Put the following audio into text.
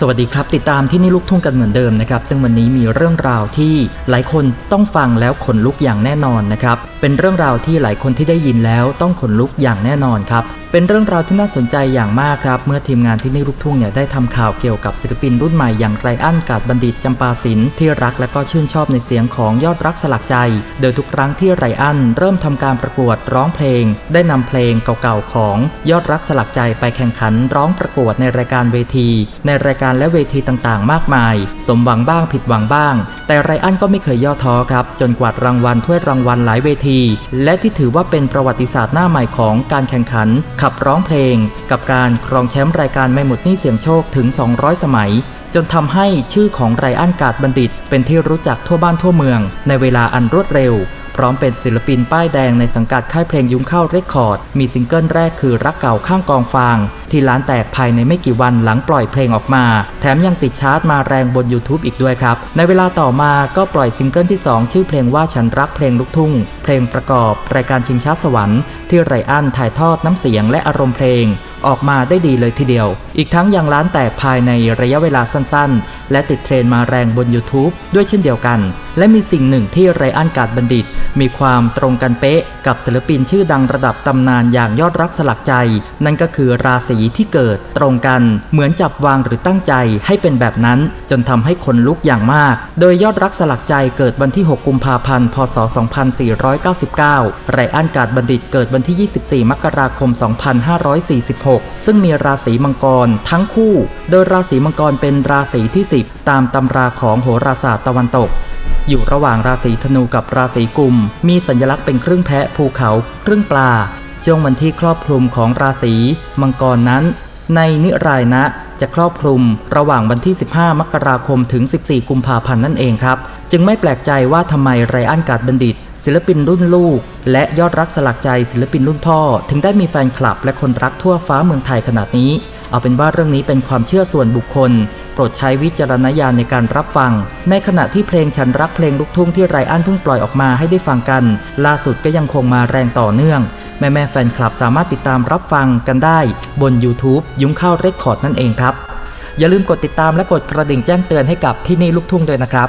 สวัสดีครับ ติดตามที่นี่ลูกทุ่งกันเหมือนเดิมนะครับ ซึ่งวันนี้มีเรื่องราวที่หลายคนต้องฟังแล้วขนลุกอย่างแน่นอนนะครับ เป็นเรื่องราวที่หลายคนที่ได้ยินแล้วต้องขนลุกอย่างแน่นอนครับเป็นเรื่องราวที่น่าสนใจอย่างมากครับ เมื่อทีมงานที่นี่ลูกทุ่งเนี่ยได้ทำข่าวเกี่ยวกับศิลปินรุ่นใหม่อย่างไรอันกาดบัณฑิตจำปาสินที่รักและก็ชื่นชอบในเสียงของยอดรักสลักใจ โดยทุกครั้งที่ไรอันเริ่มทำการประกวดร้องเพลง ได้นำเพลงเก่าๆของยอดรักสลักใจไปแข่งขันร้องประกวดในรายการเวที ในรายการและเวทีต่างๆ มากมาย สมหวังบ้างผิดหวังบ้าง แต่ไรอันก็ไม่เคยย่อท้อครับ จนกวาดรางวัลถ้วยรางวัลหลายเวที และที่ถือว่าเป็นประวัติศาสตร์หน้าใหม่ของการแข่งขันขับร้องเพลง กับการครองแชมป์รายการไม่หมดหนี้เสียงโชคถึง 200 สมัย จนทำให้ชื่อของไรอันกาดบัณฑิต เป็นที่รู้จักทั่วบ้านทั่วเมือง ในเวลาอันรวดเร็ว พร้อมเป็นศิลปินป้ายแดงในสังกัดค่ายเพลงยุ้งข้าวเรคคอร์ด มีซิงเกิลแรกคือรักเก่าข้างกองฟาง ที่ล้านแตกภายในไม่กี่วันหลังปล่อยเพลงออกมา แถมยังติดชาร์ตมาแรงบน YouTube อีกด้วยครับ ในเวลาต่อมาก็ปล่อยซิงเกิลที่ 2 ชื่อเพลงว่าฉันรักเพลงลูกทุ่ง เพลงประกอบ รายการชิงช้าสวรรค์ที่ไรอันถ่ายทอดน้ำเสียงและอารมณ์เพลง ออกมาได้ดีเลยทีเดียว อีกทั้งยังล้านแตกภายในระยะเวลาสั้นๆ และติดเทรนด์มาแรงบน YouTube ด้วยเช่นเดียวกัน และมีสิ่งหนึ่งที่ไรอันกาดบัณฑิต มีความตรงกันเป๊ะ กับศิลปินชื่อดังระดับตำนานอย่างยอดรักสลักใจ นั่นก็คือราศีที่เกิดตรงกันเหมือนจับวางหรือตั้งใจให้เป็นแบบนั้น จนทำให้คนลุกอย่างมาก โดยยอดรักสลักใจเกิดวันที่ 6 กุมภาพันธ์ พศ 2499 ไรอันกาดบัณฑิตเกิดวันที่ 24 มกราคม 2546ซึ่งมีราศีมังกรทั้งคู่ โดยราศีมังกรเป็นราศีที่ 10 ตามตำราของโหราศาสตร์ตะวันตก อยู่ระหว่างราศีธนูกับราศีกุม มีสัญลักษณ์เป็นครึ่งแพะภูเขา ครึ่งปลา ช่วงวันที่ครอบคลุมของราศีมังกรนั้น ในนิรายนะจะครอบคลุมระหว่างวันที่ 15 มกราคมถึง 14 กุมภาพันธ์นั่นเองครับ จึงไม่แปลกใจว่าทำไมไรอันกาดบัณฑิต ศิลปินรุ่นลูก และยอดรักสลักใจศิลปินรุ่นพ่อ ถึงได้มีแฟนคลับและคนรักทั่วฟ้าเมืองไทยขนาดนี้ เอาเป็นว่าเรื่องนี้เป็นความเชื่อส่วนบุคคล โปรดใช้วิจารณญาณในการรับฟัง ในขณะที่เพลงฉันรักเพลงลูกทุ่งที่ไรอันเพิ่งปล่อยออกมาให้ได้ฟังกัน ล่าสุดก็ยังคงมาแรงต่อเนื่อง แม่แม่แฟนคลับสามารถติดตามรับฟังกันได้ บน YouTube ยุ้งข้าวเรคคอร์ดนั่นเองครับอย่าลืมกดติดตามและกดกระดิ่งแจ้งเตือนให้กับที่นี่ลูกทุ่งด้วยนะครับ